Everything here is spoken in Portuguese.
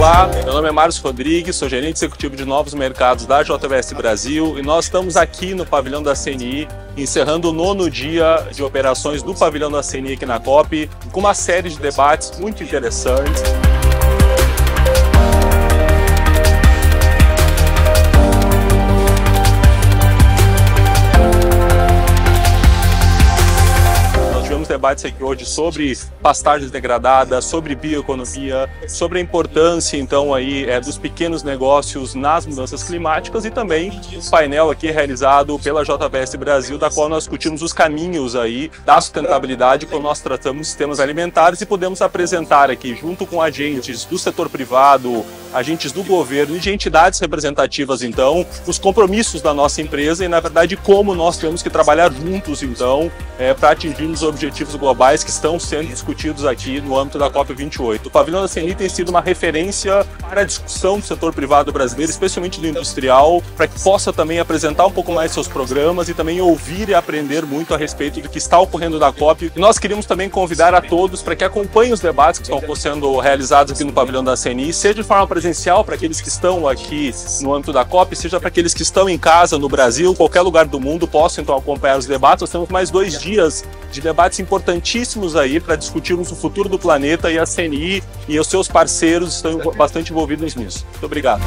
Olá, meu nome é Márcio Rodrigues, sou gerente executivo de novos mercados da JBS Brasil e nós estamos aqui no pavilhão da CNI, encerrando o nono dia de operações do pavilhão da CNI aqui na COP, com uma série de debates muito interessantes. Debates aqui hoje sobre pastagens degradadas, sobre bioeconomia, sobre a importância então aí é, dos pequenos negócios nas mudanças climáticas e também um painel aqui realizado pela JBS Brasil, da qual nós discutimos os caminhos aí da sustentabilidade quando nós tratamos sistemas alimentares e podemos apresentar aqui junto com agentes do setor privado, agentes do governo e de entidades representativas então os compromissos da nossa empresa e na verdade como nós temos que trabalhar juntos então é, para atingirmos os objetivos globais que estão sendo discutidos aqui no âmbito da COP28. O pavilhão da CNI tem sido uma referência para a discussão do setor privado brasileiro, especialmente do industrial, para que possa também apresentar um pouco mais seus programas e também ouvir e aprender muito a respeito do que está ocorrendo na COP. E nós queríamos também convidar a todos para que acompanhem os debates que estão sendo realizados aqui no pavilhão da CNI, seja de forma presencial para aqueles que estão aqui no âmbito da COP, seja para aqueles que estão em casa no Brasil, qualquer lugar do mundo, possam então acompanhar os debates. Nós temos mais dois dias de debates importantíssimos aí para discutirmos o futuro do planeta e a CNI e os seus parceiros estão bastante envolvidos nisso. Muito obrigado.